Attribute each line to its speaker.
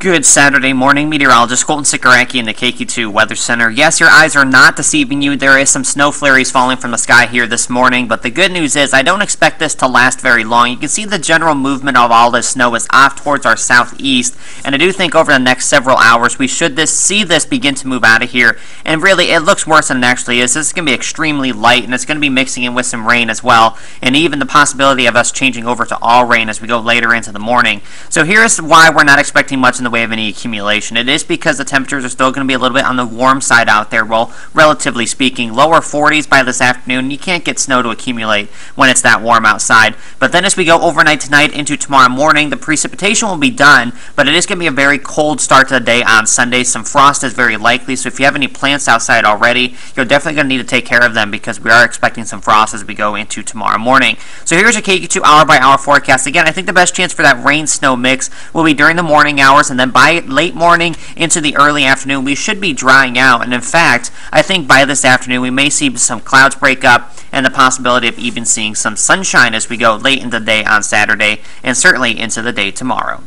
Speaker 1: Good Saturday morning, meteorologist Colton Sikoracki in the KQ2 Weather Center. Yes, your eyes are not deceiving you. There is some snow flurries falling from the sky here this morning, but the good news is I don't expect this to last very long. You can see the general movement of all this snow is off towards our southeast, and I do think over the next several hours we should this see this begin to move out of here. And really, it looks worse than it actually is. This is going to be extremely light, and it's going to be mixing in with some rain as well, and even the possibility of us changing over to all rain as we go later into the morning. So here's why we're not expecting much in the way of any accumulation. It is because the temperatures are still going to be a little bit on the warm side out there, well, relatively speaking. Lower 40s by this afternoon. You can't get snow to accumulate when it's that warm outside. But then as we go overnight tonight into tomorrow morning, the precipitation will be done, but it is going to be a very cold start to the day on Sunday. Some frost is very likely, so if you have any plants outside already, you're definitely going to need to take care of them because we are expecting some frost as we go into tomorrow morning. So here's a KQ2 hour by hour forecast. Again, I think the best chance for that rain-snow mix will be during the morning hours, and then by late morning into the early afternoon, we should be drying out. And in fact, I think by this afternoon, we may see some clouds break up and the possibility of even seeing some sunshine as we go late in the day on Saturday and certainly into the day tomorrow.